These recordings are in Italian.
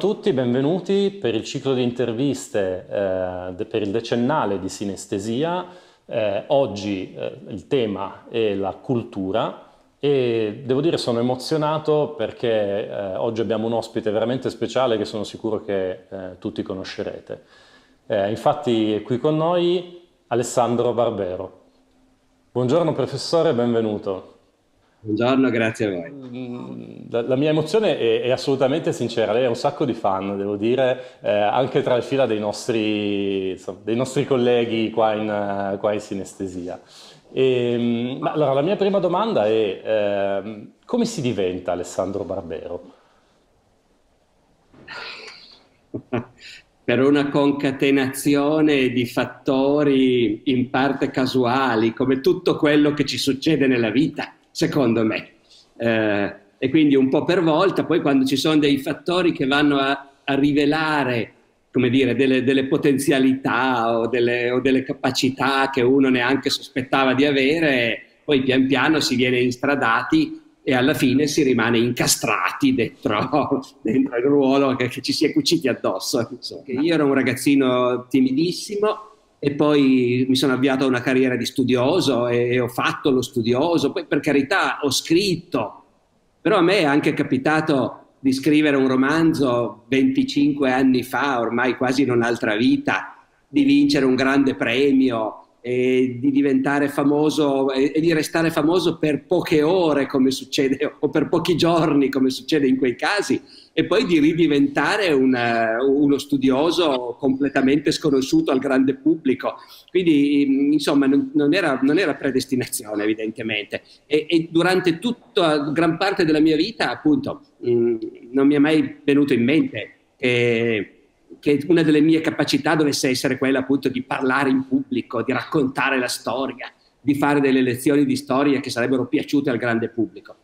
Tutti, benvenuti per il ciclo di interviste eh, per il decennale di sinestesia. Eh, oggi eh, il tema è la cultura e devo dire sono emozionato perché eh, oggi abbiamo un ospite veramente speciale che sono sicuro che eh, tutti conoscerete. Eh, infatti è qui con noi Alessandro Barbero. Buongiorno professore, benvenuto. Buongiorno, grazie a voi. La, la mia emozione è, è, assolutamente sincera, lei ha un sacco di fan, devo dire, eh, anche tra le fila dei nostri, insomma, dei nostri colleghi qua in, qua in sinestesia. E, mm, allora, la mia prima domanda è eh, come si diventa Alessandro Barbero? per una concatenazione di fattori in parte casuali, come tutto quello che ci succede nella vita secondo me. Eh, e quindi un po' per volta, poi quando ci sono dei fattori che vanno a, a rivelare come dire, delle, delle potenzialità o delle, o delle, capacità che uno neanche sospettava di avere, poi pian piano si viene instradati e alla fine si rimane incastrati dentro, dentro il ruolo che, che, ci si è cuciti addosso. Io ero un ragazzino timidissimo, e poi mi sono avviato a una carriera di studioso e, ho fatto lo studioso, poi per carità ho scritto, però a me è anche capitato di scrivere un romanzo 25 anni fa, ormai quasi in un'altra vita, di vincere un grande premio, e di diventare famoso e, di restare famoso per poche ore come succede o per pochi giorni come succede in quei casi e poi di ridiventare una, uno studioso completamente sconosciuto al grande pubblico quindi insomma non, non, era, non era, predestinazione evidentemente e, e, durante tutta gran parte della mia vita appunto mh, non mi è mai venuto in mente che che una delle mie capacità dovesse essere quella appunto di parlare in pubblico, di raccontare la storia, di fare delle lezioni di storia che sarebbero piaciute al grande pubblico.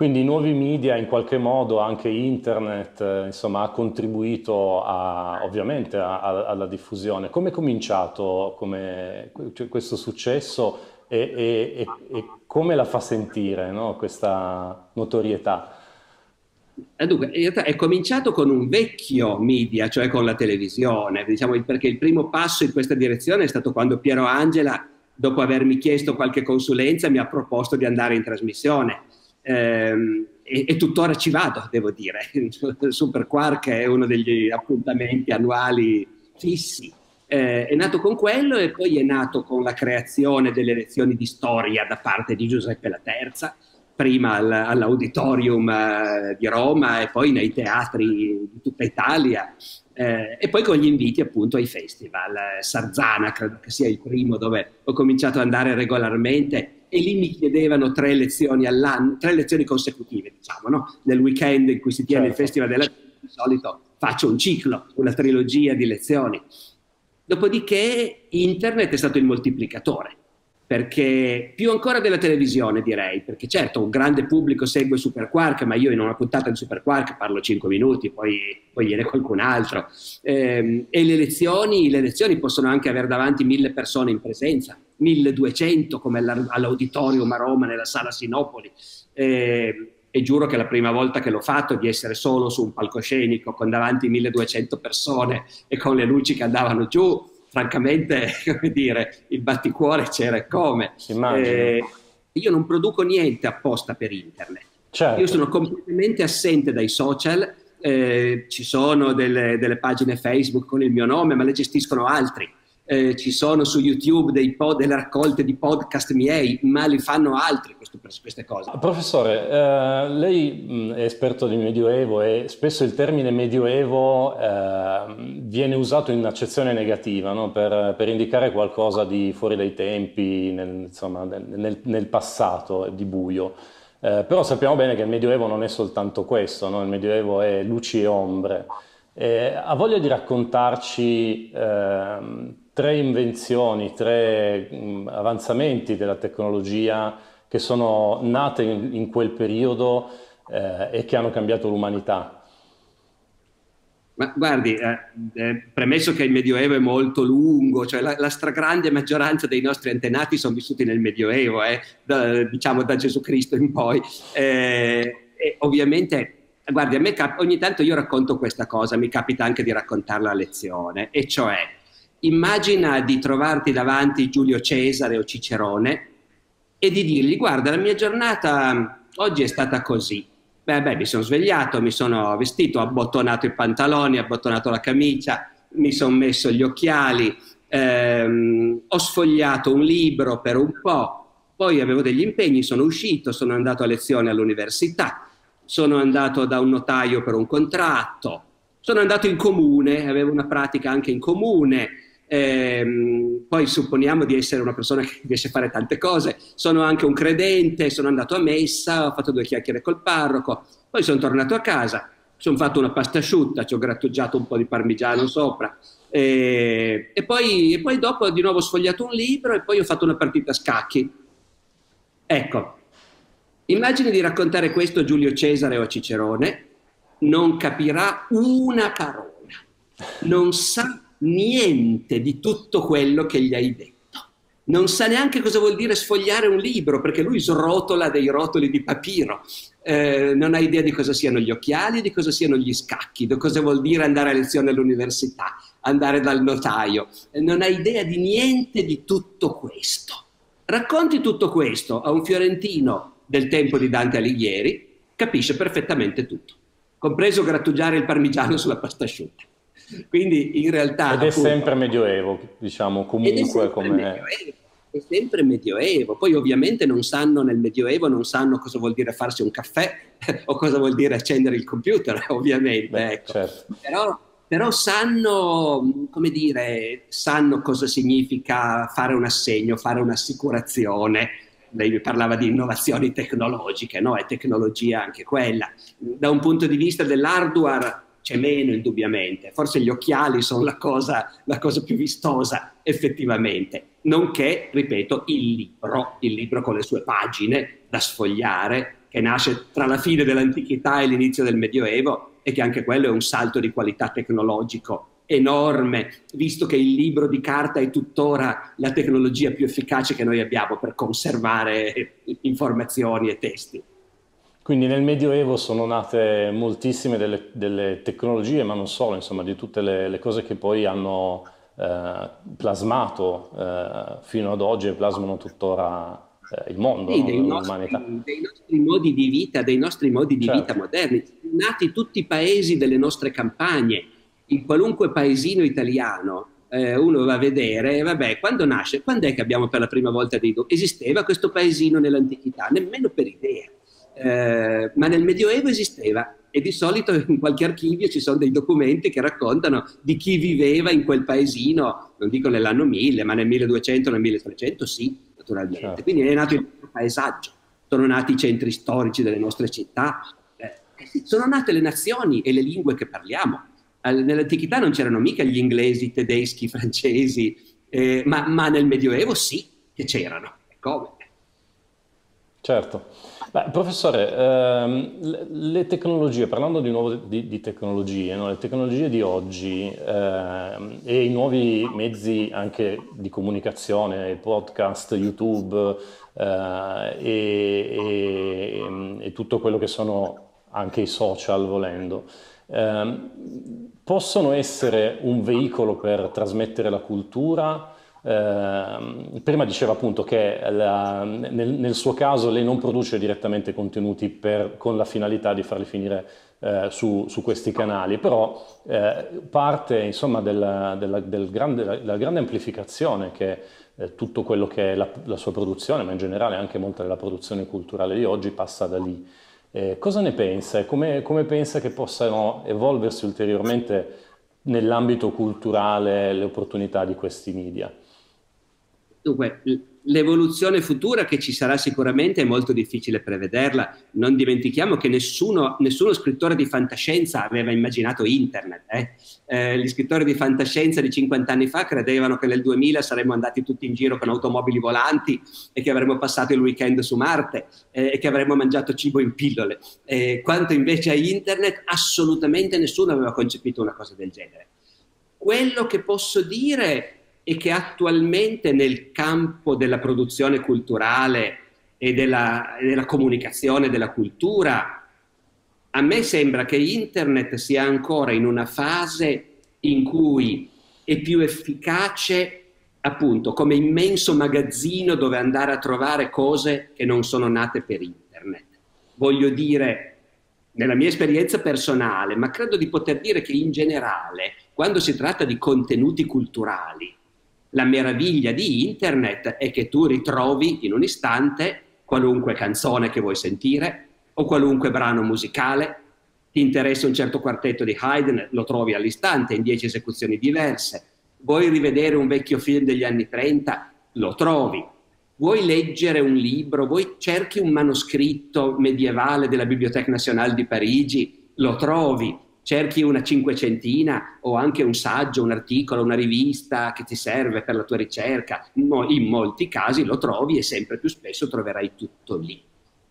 Quindi i nuovi media, in qualche modo anche internet, eh, insomma, ha contribuito a, ovviamente a, a, alla diffusione. Come è cominciato come, cioè, questo successo e, e, e, come la fa sentire no, questa notorietà? Eh, dunque, in realtà è cominciato con un vecchio media, cioè con la televisione, diciamo, perché il primo passo in questa direzione è stato quando Piero Angela, dopo avermi chiesto qualche consulenza, mi ha proposto di andare in trasmissione. Ehm, e, e, tuttora ci vado, devo dire. Super Quark è uno degli appuntamenti annuali fissi. Eh, è nato con quello e poi è nato con la creazione delle lezioni di storia da parte di Giuseppe La Terza prima all'auditorium eh, di Roma e poi nei teatri di tutta Italia eh, e poi con gli inviti appunto ai festival. Sarzana credo che sia il primo dove ho cominciato ad andare regolarmente e lì mi chiedevano tre lezioni all'anno, tre lezioni consecutive diciamo, no? nel weekend in cui si tiene certo. il festival della di solito faccio un ciclo, una trilogia di lezioni. Dopodiché internet è stato il moltiplicatore perché più ancora della televisione direi, perché certo un grande pubblico segue Super Quark, ma io in una puntata di Super Quark parlo 5 minuti, poi, poi viene qualcun altro. Eh, e le lezioni, le lezioni possono anche avere davanti mille persone in presenza, 1200 come all'auditorium a Roma nella sala Sinopoli. Eh, e giuro che la prima volta che l'ho fatto di essere solo su un palcoscenico con davanti 1200 persone e con le luci che andavano giù, francamente, come dire, il batticuore c'era e come. Eh, io non produco niente apposta per internet. Certo. Io sono completamente assente dai social, eh, ci sono delle, delle, pagine Facebook con il mio nome, ma le gestiscono altri. Eh, ci sono su YouTube pod, delle raccolte di podcast miei, ma li fanno altri questo, queste cose. Professore, eh, lei è esperto di Medioevo e spesso il termine Medioevo eh, viene usato in accezione negativa no? per, per, indicare qualcosa di fuori dai tempi, nel, insomma, nel, nel passato, di buio. Eh, però sappiamo bene che il Medioevo non è soltanto questo, no? il Medioevo è luci e ombre. Eh, ha voglia di raccontarci eh, tre invenzioni, tre mh, avanzamenti della tecnologia che sono nate in, in quel periodo eh, e che hanno cambiato l'umanità. Ma guardi, eh, eh, premesso che il Medioevo è molto lungo, cioè la, la, stragrande maggioranza dei nostri antenati sono vissuti nel Medioevo, eh, da, diciamo da Gesù Cristo in poi, eh, ovviamente guardi, cap- ogni tanto io racconto questa cosa, mi capita anche di raccontarla a lezione, e cioè immagina di trovarti davanti Giulio Cesare o Cicerone e di dirgli guarda la mia giornata oggi è stata così. Beh, beh, mi sono svegliato, mi sono vestito, ho abbottonato i pantaloni, ho abbottonato la camicia, mi sono messo gli occhiali, ehm, ho sfogliato un libro per un po', poi avevo degli impegni, sono uscito, sono andato a lezione all'università, sono andato da un notaio per un contratto, sono andato in comune, avevo una pratica anche in comune, eh, poi supponiamo di essere una persona che riesce a fare tante cose, sono anche un credente, sono andato a messa, ho fatto due chiacchiere col parroco, poi sono tornato a casa, sono fatto una pasta asciutta, ci ho grattugiato un po' di parmigiano sopra. E, e, poi, e poi dopo di nuovo ho sfogliato un libro e poi ho fatto una partita a scacchi. Ecco, immagini di raccontare questo a Giulio Cesare o a Cicerone, non capirà una parola, non sa niente di tutto quello che gli hai detto. Non sa neanche cosa vuol dire sfogliare un libro, perché lui srotola dei rotoli di papiro. Eh, non ha idea di cosa siano gli occhiali, di cosa siano gli scacchi, di cosa vuol dire andare a lezione all'università, andare dal notaio. Eh, non ha idea di niente di tutto questo. Racconti tutto questo a un fiorentino del tempo di Dante Alighieri, capisce perfettamente tutto, compreso grattugiare il parmigiano sulla pasta asciutta. Quindi in realtà... Ed è appunto, sempre medioevo, diciamo, comunque come... È sempre medioevo. Poi ovviamente non sanno nel medioevo, non sanno cosa vuol dire farsi un caffè o cosa vuol dire accendere il computer, ovviamente. Beh, ecco. certo. però, però, sanno, come dire, sanno cosa significa fare un assegno, fare un'assicurazione. Lei mi parlava di innovazioni tecnologiche, no? È tecnologia anche quella. Da un punto di vista dell'hardware c'è meno indubbiamente, forse gli occhiali sono la cosa, la cosa più vistosa effettivamente, nonché, ripeto, il libro, il libro con le sue pagine da sfogliare, che nasce tra la fine dell'antichità e l'inizio del Medioevo e che anche quello è un salto di qualità tecnologico enorme, visto che il libro di carta è tuttora la tecnologia più efficace che noi abbiamo per conservare informazioni e testi. Quindi nel Medioevo sono nate moltissime delle, delle tecnologie, ma non solo, insomma, di tutte le, le cose che poi hanno eh, plasmato eh, fino ad oggi e plasmano tuttora eh, il mondo, sì, dei, nostri, dei, nostri, modi di vita, dei nostri modi di certo. vita moderni. Nati tutti i paesi delle nostre campagne, in qualunque paesino italiano, eh, uno va a vedere, vabbè, quando nasce, quando è che abbiamo per la prima volta dei documenti? Esisteva questo paesino nell'antichità? Nemmeno per idea eh, ma nel Medioevo esisteva e di solito in qualche archivio ci sono dei documenti che raccontano di chi viveva in quel paesino, non dico nell'anno 1000, ma nel 1200, nel 1300, sì, naturalmente. Certo. Quindi è nato il paesaggio, sono nati i centri storici delle nostre città, eh, sono nate le nazioni e le lingue che parliamo. Nell'antichità non c'erano mica gli inglesi, i tedeschi, i francesi, eh, ma, ma, nel Medioevo sì che c'erano. Come? Certo. Beh, professore, ehm, le tecnologie, parlando di nuovo di, di tecnologie, no? le tecnologie di oggi ehm, e i nuovi mezzi anche di comunicazione, podcast, YouTube eh, e, e, e, tutto quello che sono anche i social volendo, ehm, possono essere un veicolo per trasmettere la cultura? Eh, prima diceva appunto che la, nel, nel, suo caso lei non produce direttamente contenuti per, con la finalità di farli finire eh, su, su, questi canali, però eh, parte insomma della, della, del grande, della grande amplificazione che eh, tutto quello che è la, la, sua produzione, ma in generale anche molta della produzione culturale di oggi passa da lì. Eh, cosa ne pensa e come, come pensa che possano evolversi ulteriormente nell'ambito culturale le opportunità di questi media? Dunque, l'evoluzione futura che ci sarà sicuramente è molto difficile prevederla. Non dimentichiamo che nessuno, nessuno scrittore di fantascienza aveva immaginato internet. Eh? Eh, gli scrittori di fantascienza di 50 anni fa credevano che nel 2000 saremmo andati tutti in giro con automobili volanti e che avremmo passato il weekend su Marte eh, e che avremmo mangiato cibo in pillole. quanto invece a internet, assolutamente nessuno aveva concepito una cosa del genere. Quello che posso dire e che attualmente nel campo della produzione culturale e della, della comunicazione della cultura a me sembra che internet sia ancora in una fase in cui è più efficace appunto come immenso magazzino dove andare a trovare cose che non sono nate per internet. Voglio dire, nella mia esperienza personale, ma credo di poter dire che in generale, quando si tratta di contenuti culturali, la meraviglia di internet è che tu ritrovi in un istante qualunque canzone che vuoi sentire o qualunque brano musicale. Ti interessa un certo quartetto di Haydn, lo trovi all'istante in dieci esecuzioni diverse vuoi rivedere un vecchio film degli anni 30, lo trovi. Vuoi leggere un libro, vuoi cerchi un manoscritto medievale della Bibliothèque Nationale di Parigi, lo trovi. Cerchi una cinquecentina o anche un saggio, un articolo, una rivista che ti serve per la tua ricerca. In molti casi lo trovi e sempre più spesso troverai tutto lì.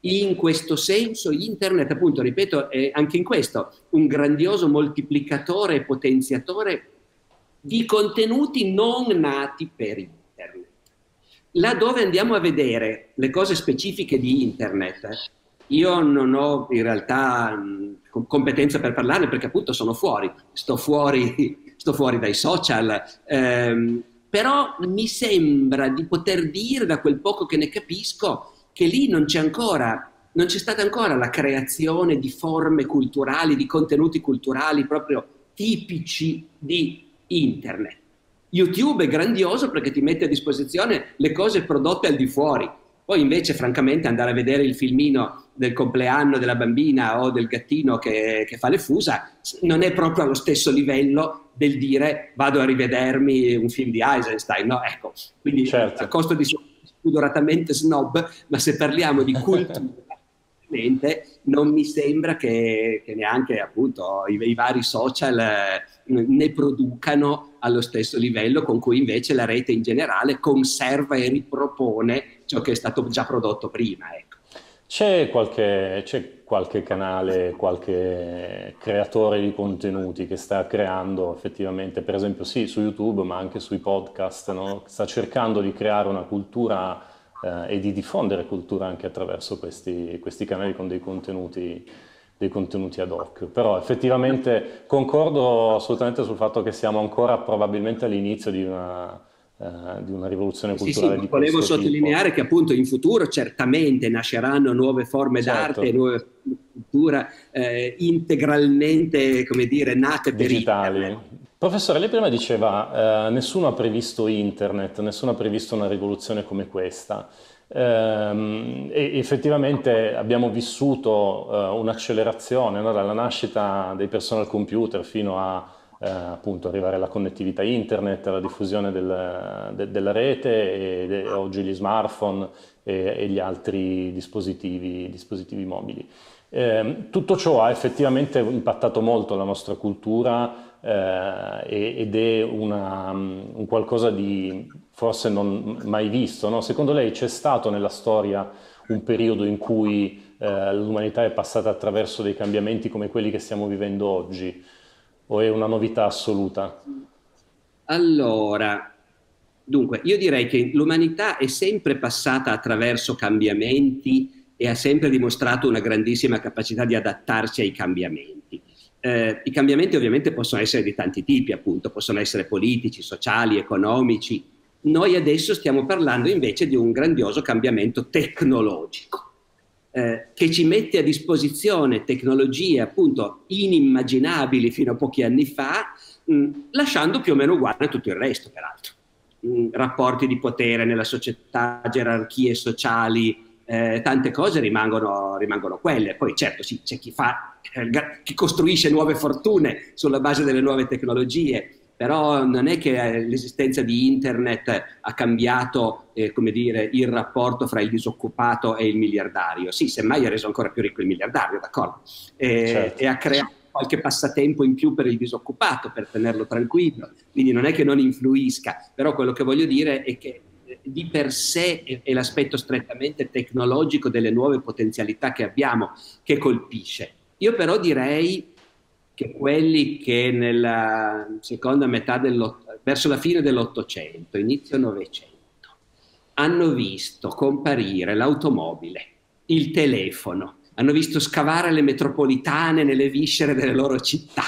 In questo senso internet, appunto, ripeto, è anche in questo un grandioso moltiplicatore e potenziatore di contenuti non nati per internet. Là dove andiamo a vedere le cose specifiche di internet, io non ho in realtà competenza per parlarne perché appunto sono fuori, sto fuori, sto fuori dai social, ehm, però mi sembra di poter dire da quel poco che ne capisco che lì non c'è ancora, non c'è stata ancora la creazione di forme culturali, di contenuti culturali proprio tipici di internet. YouTube è grandioso perché ti mette a disposizione le cose prodotte al di fuori. Poi invece, francamente, andare a vedere il filmino del compleanno della bambina o del gattino che, che fa le fusa non è proprio allo stesso livello del dire vado a rivedermi un film di Eisenstein, no? Ecco, quindi certo. a costo di spudoratamente snob, ma se parliamo di cultura non mi sembra che, che neanche appunto i, i, vari social eh, ne producano allo stesso livello con cui invece la rete in generale conserva e ripropone ciò che è stato già prodotto prima. Ecco. C'è qualche, c'è qualche, canale, qualche creatore di contenuti che sta creando effettivamente, per esempio sì, su YouTube, ma anche sui podcast, no? sta cercando di creare una cultura eh, e di diffondere cultura anche attraverso questi, questi canali con dei contenuti, dei contenuti ad hoc. Però effettivamente concordo assolutamente sul fatto che siamo ancora probabilmente all'inizio di una, Uh, di una rivoluzione culturale sì, sì, volevo sottolineare tipo. che appunto in futuro certamente nasceranno nuove forme certo. d'arte, nuove cultura eh, integralmente, come dire, nate per Digitali. internet. Professore, lei prima diceva eh, nessuno ha previsto internet, nessuno ha previsto una rivoluzione come questa. Eh, e effettivamente abbiamo vissuto eh, un'accelerazione no? dalla nascita dei personal computer fino a eh, appunto arrivare alla connettività internet, alla diffusione del, de, della rete e de, oggi gli smartphone e, e gli altri dispositivi, dispositivi mobili. Eh, tutto ciò ha effettivamente impattato molto la nostra cultura eh, ed è una, un qualcosa di forse non mai visto. No? Secondo lei c'è stato nella storia un periodo in cui eh, l'umanità è passata attraverso dei cambiamenti come quelli che stiamo vivendo oggi o è una novità assoluta? Allora, dunque, io direi che l'umanità è sempre passata attraverso cambiamenti e ha sempre dimostrato una grandissima capacità di adattarsi ai cambiamenti. Eh, I cambiamenti ovviamente possono essere di tanti tipi, appunto, possono essere politici, sociali, economici. Noi adesso stiamo parlando invece di un grandioso cambiamento tecnologico. Eh, che ci mette a disposizione tecnologie appunto inimmaginabili fino a pochi anni fa, mh, lasciando più o meno uguale tutto il resto, peraltro. Mh, rapporti di potere nella società, gerarchie sociali, eh, tante cose rimangono, rimangono, quelle. Poi certo sì, c'è chi, fa, eh, chi costruisce nuove fortune sulla base delle nuove tecnologie, però non è che eh, l'esistenza di internet ha cambiato eh, come dire, il rapporto fra il disoccupato e il miliardario. Sì, semmai ha reso ancora più ricco il miliardario, d'accordo? E, certo. e ha creato qualche passatempo in più per il disoccupato, per tenerlo tranquillo. Quindi non è che non influisca, però quello che voglio dire è che di per sé è, l'aspetto strettamente tecnologico delle nuove potenzialità che abbiamo che colpisce. Io però direi che quelli che nella seconda metà verso la fine dell'Ottocento, inizio Novecento, hanno visto comparire l'automobile, il telefono, hanno visto scavare le metropolitane nelle viscere delle loro città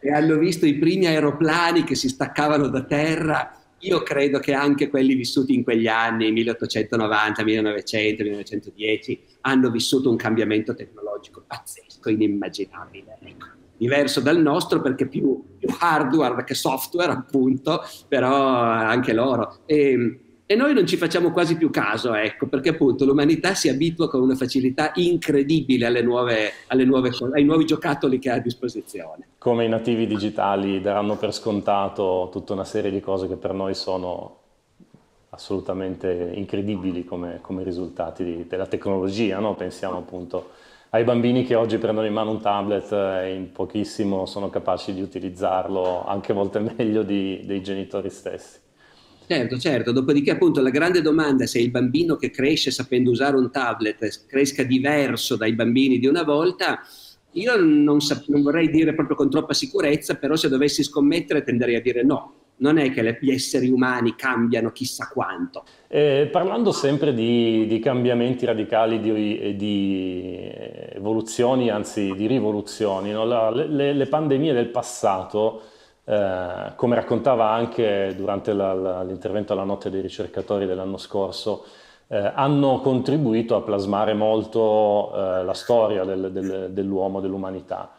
e hanno visto i primi aeroplani che si staccavano da terra. Io credo che anche quelli vissuti in quegli anni, 1890, 1900, 1910, hanno vissuto un cambiamento tecnologico pazzesco, inimmaginabile. Ecco. Diverso dal nostro perché più, più hardware che software, appunto, però anche loro. E, e noi non ci facciamo quasi più caso, ecco, perché appunto l'umanità si abitua con una facilità incredibile alle nuove, alle nuove, ai nuovi giocattoli che ha a disposizione. Come i nativi digitali daranno per scontato tutta una serie di cose che per noi sono assolutamente incredibili come, come risultati di, della tecnologia, no? pensiamo appunto ai bambini che oggi prendono in mano un tablet e in pochissimo sono capaci di utilizzarlo, anche a volte meglio di, dei genitori stessi. Certo, certo, dopodiché appunto la grande domanda è se il bambino che cresce sapendo usare un tablet cresca diverso dai bambini di una volta, io non, sap- non vorrei dire proprio con troppa sicurezza, però se dovessi scommettere tenderei a dire no, non è che gli esseri umani cambiano chissà quanto. Eh, parlando sempre di, di cambiamenti radicali, di, di, evoluzioni, anzi di rivoluzioni, no? La, le, le, pandemie del passato eh, come raccontava anche durante l'intervento alla notte dei ricercatori dell'anno scorso, eh, hanno contribuito a plasmare molto eh, la storia del, del, dell'uomo, dell'umanità.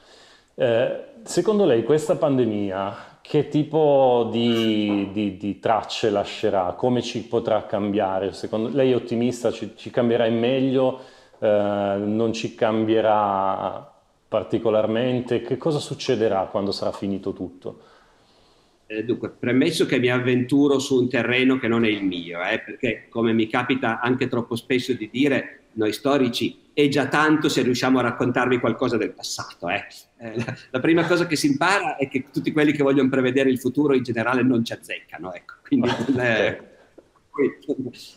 Eh, secondo lei questa pandemia che tipo di, di, di, tracce lascerà? Come ci potrà cambiare? Secondo lei è ottimista? Ci, ci cambierà in meglio? Eh, non ci cambierà particolarmente? Che cosa succederà quando sarà finito tutto? Eh, dunque, premesso che mi avventuro su un terreno che non è il mio, eh, perché come mi capita anche troppo spesso di dire, noi storici è già tanto se riusciamo a raccontarvi qualcosa del passato. Eh. Eh la, la, prima cosa che si impara è che tutti quelli che vogliono prevedere il futuro in generale non ci azzeccano. Ecco. Quindi, eh,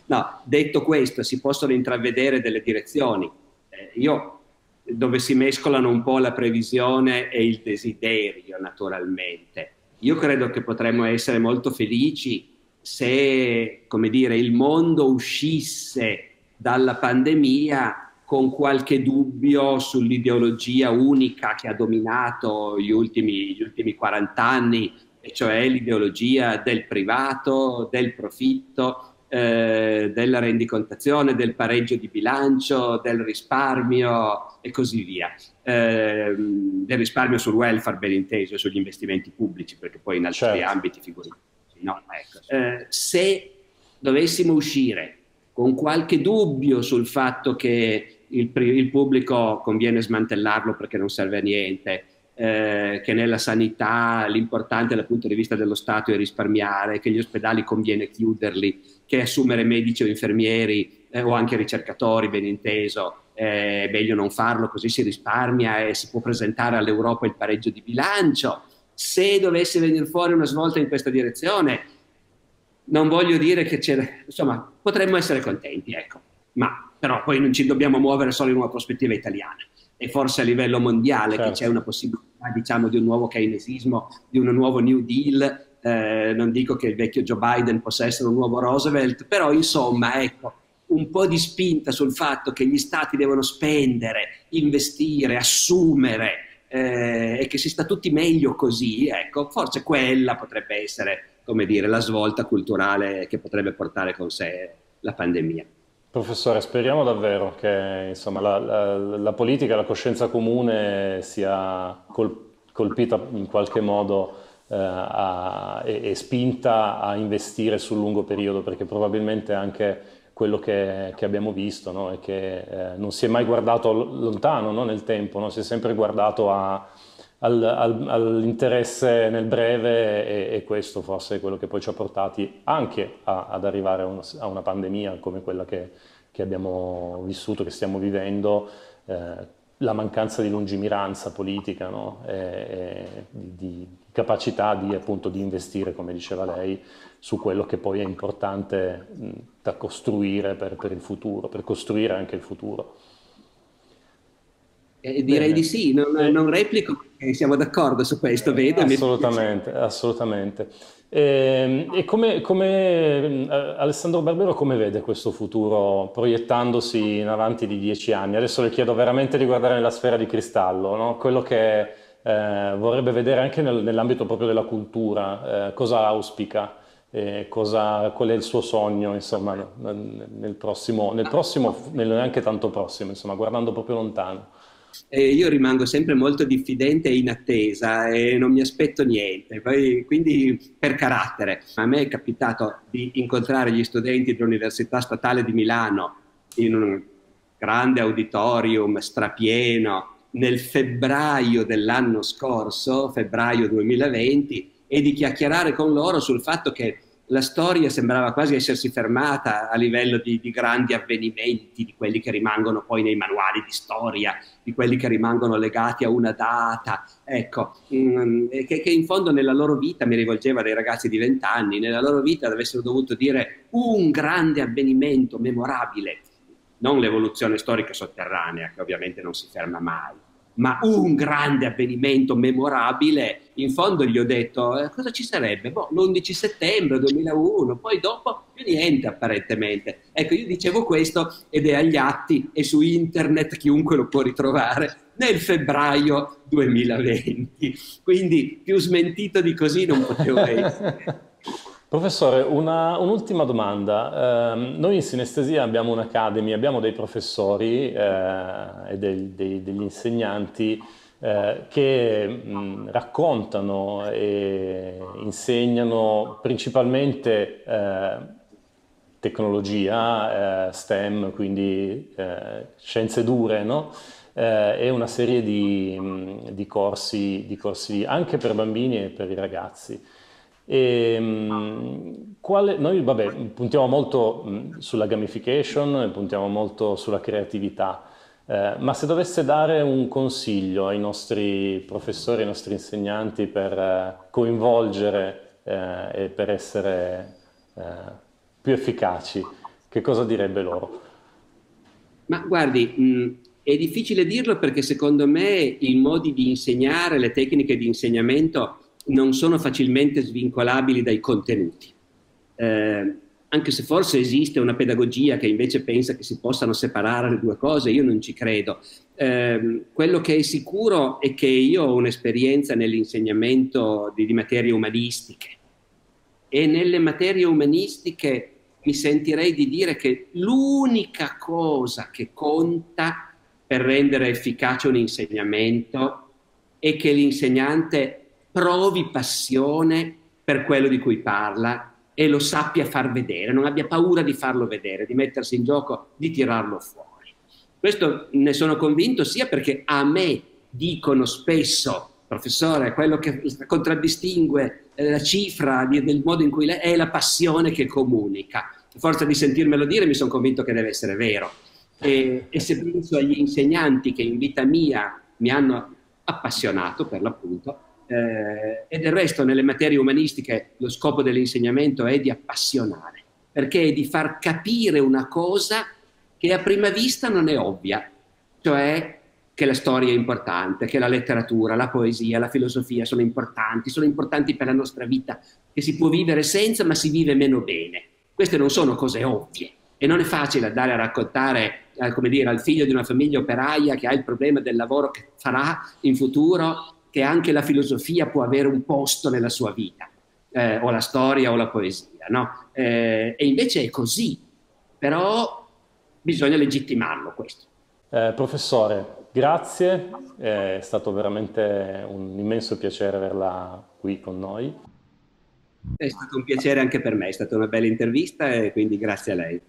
no, detto questo, si possono intravedere delle direzioni. Eh, io dove si mescolano un po' la previsione e il desiderio, naturalmente io credo che potremmo essere molto felici se, come dire, il mondo uscisse dalla pandemia con qualche dubbio sull'ideologia unica che ha dominato gli ultimi, gli ultimi 40 anni, e cioè l'ideologia del privato, del profitto, eh, della rendicontazione, del pareggio di bilancio, del risparmio e così via eh, del risparmio sul welfare ben inteso e sugli investimenti pubblici, perché poi in altri certo. ambiti figuriamo. No, ecco. eh, se dovessimo uscire con qualche dubbio sul fatto che il, il pubblico conviene smantellarlo perché non serve a niente, eh, che nella sanità l'importante dal punto di vista dello Stato è risparmiare, che gli ospedali conviene chiuderli, che assumere medici o infermieri eh, o anche ricercatori, ben inteso, è meglio non farlo così si risparmia e si può presentare all'Europa il pareggio di bilancio. Se dovesse venire fuori una svolta in questa direzione, non voglio dire che c'è, insomma, potremmo essere contenti, ecco, ma però poi non ci dobbiamo muovere solo in una prospettiva italiana e forse a livello mondiale certo. che c'è una possibilità, diciamo, di un nuovo keynesismo, di un nuovo New Deal. Eh, non dico che il vecchio Joe Biden possa essere un nuovo Roosevelt, però insomma, ecco, un po' di spinta sul fatto che gli stati devono spendere, investire, assumere eh, e che si sta tutti meglio così, ecco, forse quella potrebbe essere, come dire, la svolta culturale che potrebbe portare con sé la pandemia. Professore, speriamo davvero che insomma, la, la, la, politica, la coscienza comune sia col, colpita in qualche modo eh, a, e, e spinta a investire sul lungo periodo, perché probabilmente anche quello che, che abbiamo visto no? è che eh, non si è mai guardato lontano no? nel tempo, no? si è sempre guardato a, al, al, all'interesse nel breve e, e, questo forse è quello che poi ci ha portati anche a, ad arrivare a una, a una, pandemia come quella che, che, abbiamo vissuto, che stiamo vivendo. Eh, la mancanza di lungimiranza politica, no? e, e di, di, capacità di, appunto, di investire, come diceva lei, su quello che poi è importante da costruire per, per il futuro, per costruire anche il futuro. Eh, direi Bene. di sì, non, non replico perché siamo d'accordo su questo, vedo. Assolutamente, assolutamente. E, ehm, e come, come, eh, Alessandro Barbero come vede questo futuro proiettandosi in avanti di dieci anni? Adesso le chiedo veramente di guardare nella sfera di cristallo, no? quello che eh, vorrebbe vedere anche nel, nell'ambito proprio della cultura, eh, cosa auspica, eh, cosa, qual è il suo sogno, insomma, nel, nel prossimo, nel prossimo, nel neanche tanto prossimo, insomma, guardando proprio lontano. Eh, io rimango sempre molto diffidente e in attesa e non mi aspetto niente, Poi, quindi per carattere. A me è capitato di incontrare gli studenti dell'Università Statale di Milano in un grande auditorium strapieno nel febbraio dell'anno scorso, febbraio 2020, e di chiacchierare con loro sul fatto che la storia sembrava quasi essersi fermata a livello di, di, grandi avvenimenti, di quelli che rimangono poi nei manuali di storia, di quelli che rimangono legati a una data, ecco, mm, che, che, in fondo nella loro vita, mi rivolgeva dei ragazzi di vent'anni, nella loro vita avessero dovuto dire un grande avvenimento memorabile, non l'evoluzione storica sotterranea, che ovviamente non si ferma mai, ma un grande avvenimento memorabile, in fondo gli ho detto eh, cosa ci sarebbe? Boh, l'11 settembre 2001, poi dopo più niente apparentemente. Ecco, io dicevo questo ed è agli atti e su internet chiunque lo può ritrovare nel febbraio 2020. Quindi più smentito di così non potevo essere. Professore, una, un'ultima domanda. Eh, noi in sinestesia abbiamo un'academy, abbiamo dei professori eh, e dei, dei, degli insegnanti eh, che mh, raccontano e insegnano principalmente eh, tecnologia, eh, STEM, quindi eh, scienze dure, no? e una serie di, di, corsi, di corsi anche per bambini e per i ragazzi. E, ehm, quale, noi vabbè, puntiamo molto sulla gamification, puntiamo molto sulla creatività, eh, ma se dovesse dare un consiglio ai nostri professori, ai nostri insegnanti per eh, coinvolgere eh, e per essere eh, più efficaci, che cosa direbbe loro? Ma guardi, mh, è difficile dirlo perché secondo me i modi di insegnare, le tecniche di insegnamento non sono facilmente svincolabili dai contenuti. Eh, anche se forse esiste una pedagogia che invece pensa che si possano separare le due cose, io non ci credo. Eh, quello che è sicuro è che io ho un'esperienza nell'insegnamento di, di materie umanistiche e nelle materie umanistiche mi sentirei di dire che l'unica cosa che conta per rendere efficace un insegnamento è che l'insegnante provi passione per quello di cui parla e lo sappia far vedere, non abbia paura di farlo vedere, di mettersi in gioco, di tirarlo fuori. Questo ne sono convinto sia perché a me dicono spesso, professore, quello che contraddistingue eh, la cifra del modo in cui lei è la passione che comunica. Forza di sentirmelo dire mi sono convinto che deve essere vero. E, e se penso agli insegnanti che in vita mia mi hanno appassionato, per l'appunto, eh, e del resto nelle materie umanistiche lo scopo dell'insegnamento è di appassionare, perché è di far capire una cosa che a prima vista non è ovvia, cioè che la storia è importante, che la letteratura, la poesia, la filosofia sono importanti, sono importanti per la nostra vita, che si può vivere senza ma si vive meno bene. Queste non sono cose ovvie e non è facile andare a raccontare come dire, al figlio di una famiglia operaia che ha il problema del lavoro che farà in futuro che anche la filosofia può avere un posto nella sua vita, eh, o la storia o la poesia, no? Eh, e invece è così, però bisogna legittimarlo questo. Eh, professore, grazie, è stato veramente un immenso piacere averla qui con noi. È stato un piacere anche per me, è stata una bella intervista e quindi grazie a lei.